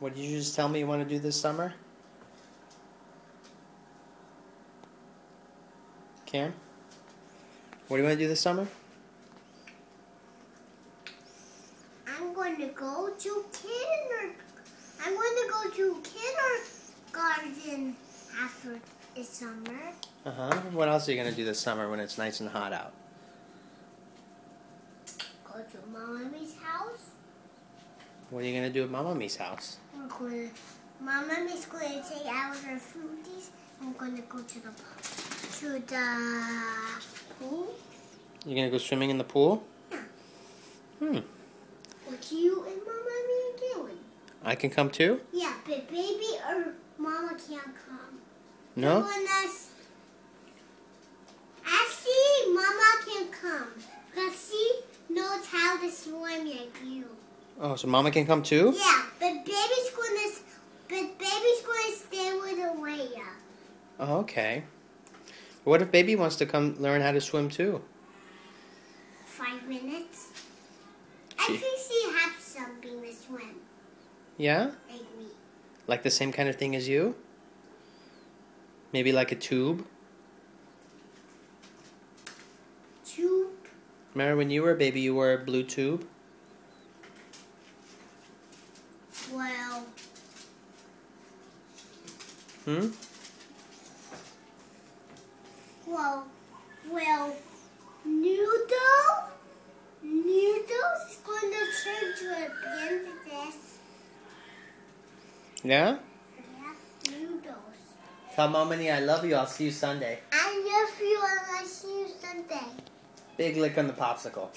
What did you just tell me you want to do this summer? Cam? What do you want to do this summer? I'm going to go to kinder. I'm going to go to kindergarten after this summer. Uh huh. What else are you going to do this summer when it's nice and hot out? Go to mommy's house. What are you going to do at Mama Me's house? We're going to, going to take out her foodies. I'm going to go to the to the pool. You're going to go swimming in the pool? Yeah. Hmm. What you and mommy doing? I can come too? Yeah, but baby or mama can't come. No? Us, actually, mama can come because she knows how to swim like you. Oh, so Mama can come too? Yeah, but baby's okay. What if baby wants to come learn how to swim too? Five minutes. I think she has something to swim Yeah? like me. Like the same kind of thing as you? Maybe like a tube? Two. Remember when you were a baby, you wore a blue tube? Well, Hmm? Well, well. Noodle. Noodles is going to turn to a princess. Yeah? Yeah, noodles. Tell Mom Minnie I love you. I'll see you Sunday. I love you and I see you Sunday. Big lick on the popsicle.